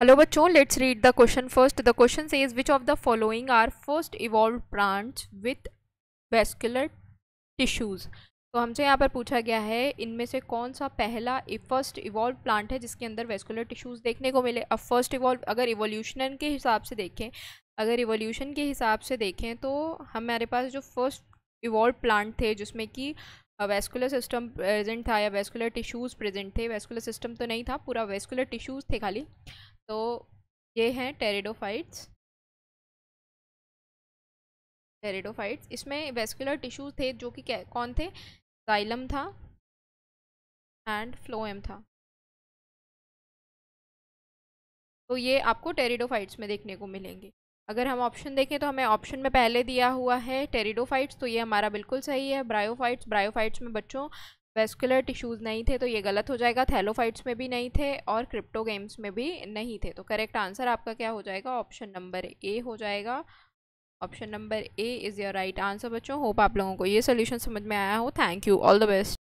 Hello बच्चों let's read the question first the question says which of the following are first evolve plants with vascular tissues तो हमसे यहाँ पर पूछा गया है, इनमें से कौन सा पहला फ़र्स्ट इवॉल्व प्लांट है जिसके अंदर वेस्कुलर टिश्यूज़ देखने को मिले? अब फ़र्स्ट इवॉल्व अगर इवोल्यूशन के हिसाब से देखें, अगर इवोल्यूशन के हिसाब से देखें तो हमारे पास जो फ़र्स्ट इवॉल्व प्लांट थे, जिसमें कि वेस्कुलर सिस्टम प्रेजेंट था या वेस्कुलर टिश्यूज़ प्रेजेंट थे वेस्कुलर सिस्टम तो नहीं था, पूरा वेस्कुलर टिश्यूज़ थे खाली। तो ये हैं टेरिडोफाइट्स। टेरिडोफाइट्स, इसमें वेस्कुलर टिश्यूज थे जो कि कौन थे? जाइलम था एंड फ्लोएम था। तो ये आपको टेरिडोफाइट्स में देखने को मिलेंगे। अगर हम ऑप्शन देखें तो हमें ऑप्शन में पहले दिया हुआ है टेरिडोफाइट्स तो ये हमारा बिल्कुल सही है। ब्रायोफाइट्स ब्रायोफाइट्स में बच्चों वेस्कुलर टिश्यूज़ नहीं थे तो ये गलत हो जाएगा। थैलोफाइट्स में भी नहीं थे और क्रिप्टो गेम्स में भी नहीं थे। तो करेक्ट आंसर आपका क्या हो जाएगा? ऑप्शन नंबर ए हो जाएगा। Option number A is your right answer, बच्चों। होप आप लोगों को ये सोल्यूशन समझ में आया हो। Thank you. All the best.